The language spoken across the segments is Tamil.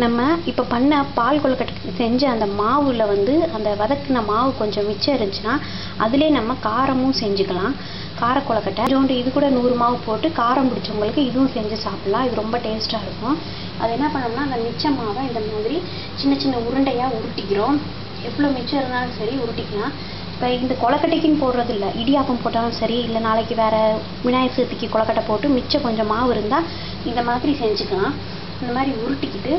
நம்ம இப்போ பண்ண பால் கொழுக்கட்டை செஞ்ச அந்த மாவில் வந்து அந்த வதக்கின மாவு கொஞ்சம் மிச்சம் இருந்துச்சுன்னா அதிலே நம்ம காரமும் செஞ்சுக்கலாம். கார கொழுக்கட்டை கொஞ்சோண்டு இது கூட நூறு மாவு போட்டு காரம் பிடிச்சவங்களுக்கு இதுவும் செஞ்சு சாப்பிடலாம். இது ரொம்ப டேஸ்ட்டாக இருக்கும். அது என்ன பண்ணோம்னா அந்த மிச்ச மாவை இந்த மாதிரி சின்ன சின்ன உருண்டையாக உருட்டிக்கிறோம். எவ்வளோ மிச்சம் இருந்தாலும் சரி உருட்டிக்கலாம். இப்போ இந்த கொலக்கட்டைக்குன்னு போடுறது இல்லை. இடியாப்பம் போட்டாலும் சரி இல்லை நாளைக்கு வேறு விநாயகர் சதுர்த்திக்கு கொலக்கட்டை போட்டு மிச்சம் கொஞ்சம் மாவு இருந்தால் இந்த மாதிரி செஞ்சுக்கலாம். இந்த மாதிரி உருட்டிக்கிட்டு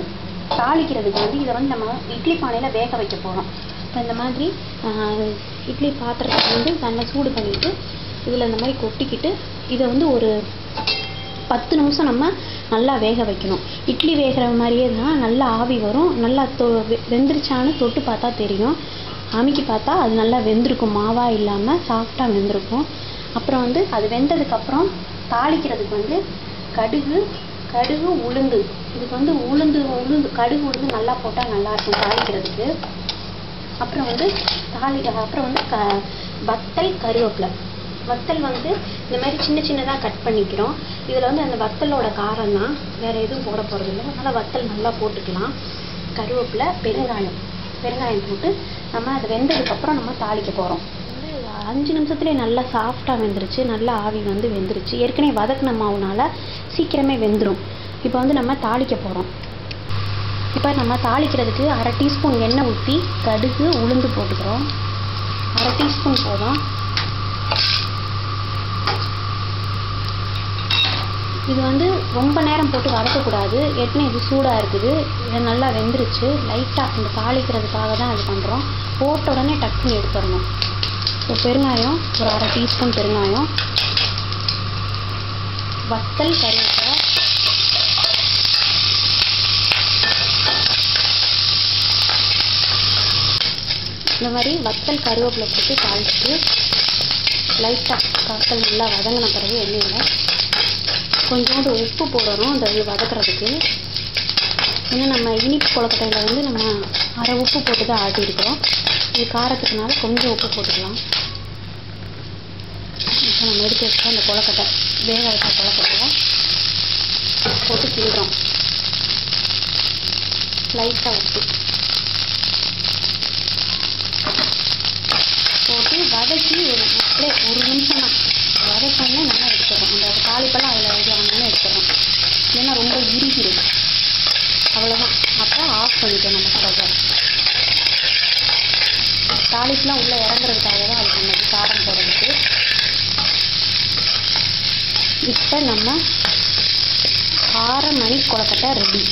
தாளிக்கிறதுக்கு வந்து இதை வந்து நம்ம இட்லி பானையில் வேக வைக்க போகிறோம் இப்போ இந்த மாதிரி இட்லி பாத்திரத்தை வந்து நல்லா சூடு பண்ணிட்டு இதில் இந்த மாதிரி கொட்டிக்கிட்டு இதை வந்து ஒரு பத்து நிமிஷம் நம்ம நல்லா வேக வைக்கணும். இட்லி வேகிற மாதிரியே தான் நல்லா ஆவி வரும். நல்லா தொ வெ- வெந்துருச்சான்னு தொட்டு பார்த்தா தெரியும். அமைக்கி பார்த்தா அது நல்லா வெந்திருக்கும். மாவா இல்லாமல் சாஃப்டாக வெந்திருக்கும். அப்புறம் வந்து அது வெந்ததுக்கப்புறம் தாளிக்கிறதுக்கு வந்து கடுகு கடுகு உளுந்து. இதுக்கு வந்து உளுந்து உளுந்து கடுகு உளுந்து நல்லா போட்டால் நல்லா இருக்கும் தாளிக்கிறதுக்கு. அப்புறம் வந்து தாளி அப்புறம் வந்து க வத்தல் கருவேப்பிலை. வத்தல் வந்து இந்த மாதிரி சின்ன சின்னதாக கட் பண்ணிக்கிறோம். இதில் வந்து அந்த வத்தலோட காரம் தான். வேறு எதுவும் போட போகிறதில்ல அதனால் வத்தல் நல்லா போட்டுக்கலாம். கருவேப்பிலை பெருங்காயம். பெருங்காயம் போட்டு நம்ம அது வெந்ததுக்கப்புறம் நம்ம தாளிக்க போகிறோம் அஞ்சு நிமிஷத்துலேயே நல்லா சாஃப்டாக வெந்துருச்சு. நல்லா ஆவி வந்து வெந்துருச்சு. ஏற்கனவே வதக்கின மாவுனால் சீக்கிரமே வெந்துடும் இப்போ வந்து நம்ம தாளிக்க போகிறோம் இப்போ நம்ம தாளிக்கிறதுக்கு அரை டீஸ்பூன் எண்ணெய் ஊற்றி கடுகு உளுந்து போட்டுக்கிறோம். அரை டீஸ்பூன் போதும். இது வந்து ரொம்ப நேரம் போட்டு வதக்கக்கூடாது. ஏற்கனவே இது சூடாக இருக்குது. இது நல்லா வெந்துருச்சு. லைட்டாக இந்த தாளிக்கிறதுக்காக தான் இது பண்ணுறோம் போட்ட உடனே டக்குன்னு எடுத்துடணும். இப்போ பெருங்காயம் ஒரு அரை டீஸ்பூன் பெருங்காயம் வத்தல் கருவேப்பிலை இந்த மாதிரி வத்தல் கருவேப்பிலை போட்டு தாளிச்சிட்டு லைட்டாக வத்தல் நல்லா வதங்கின பிறகு எண்ணெயில் கொஞ்சோண்டு உப்பு போடணும் அந்த வதக்கிறதுக்கு வதக்குறதுக்கு. ஏன்னா நம்ம இனிப்பு கொழுக்கட்டையில் வந்து நம்ம அரை உப்பு போட்டு தான் ஆட்டியிருக்கிறோம். இது காரத்துக்குனால கொஞ்சம் உப்பு போட்டுக்கலாம். இப்போ நம்ம எடுத்து வச்சா அந்த கொலக்கட்டை வேக வச்ச கொழுக்கட்டையை போட்டு கிண்டுறோம் லைட்டாக உப்பு போட்டு வதக்கி ஒரு அப்படியே ஒரு நிமிஷம் தான் வதக்கணும்னா நல்லா எடுத்துடுறோம் அந்த தாளிப்பெல்லாம் அதில் இது ஆனோடனே எடுத்துடுறோம் இல்லைன்னா ரொம்ப இறுகிடும் அவ்வளோதான் அப்போ ஆஃப் பண்ணிட்டோம் நம்ம ஸ்டவ்வை தாளிப்புலாம் உள்ளே இறங்குறதுக்காக தான் அது பண்ணது காரம் போடுறதுக்கு. இப்போ நம்ம காரமணி மணி ரெடி